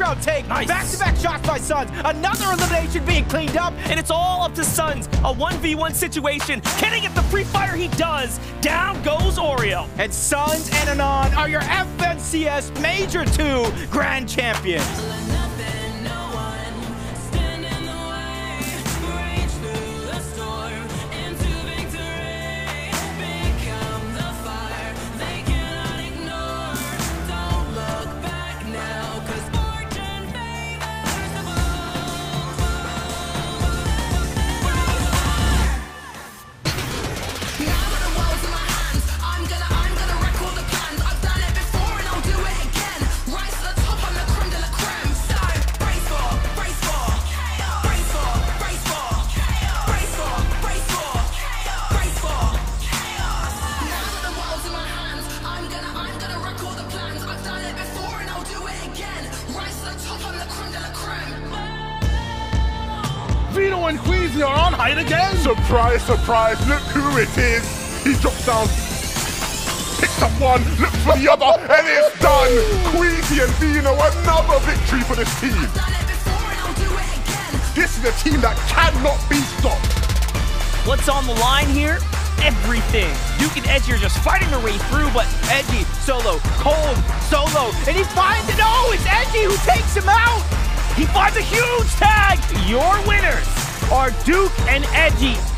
ground take. Nice. Back-to-back shots by Suns. Another elimination being cleaned up. And it's all up to Suns. A 1v1 situation. Can he get the free fire? He does. Down goes Oreo. And Suns and Anon are your FNCS Major 2 Grand Champions. And Queasy are on height again. Surprise, surprise, look who it is. He drops down, picks up one, looks for the other, and it's done. Queasy and Vino, another victory for this team. Before and I'll do it again. This is a team that cannot be stopped. What's on the line here? Everything. Duke and Edgy are just fighting their way through, but Edgy, solo, cold, solo, and he finds it. Oh, it's Edgy who takes him out. he finds a huge tag. Your winners are Duke and Edgy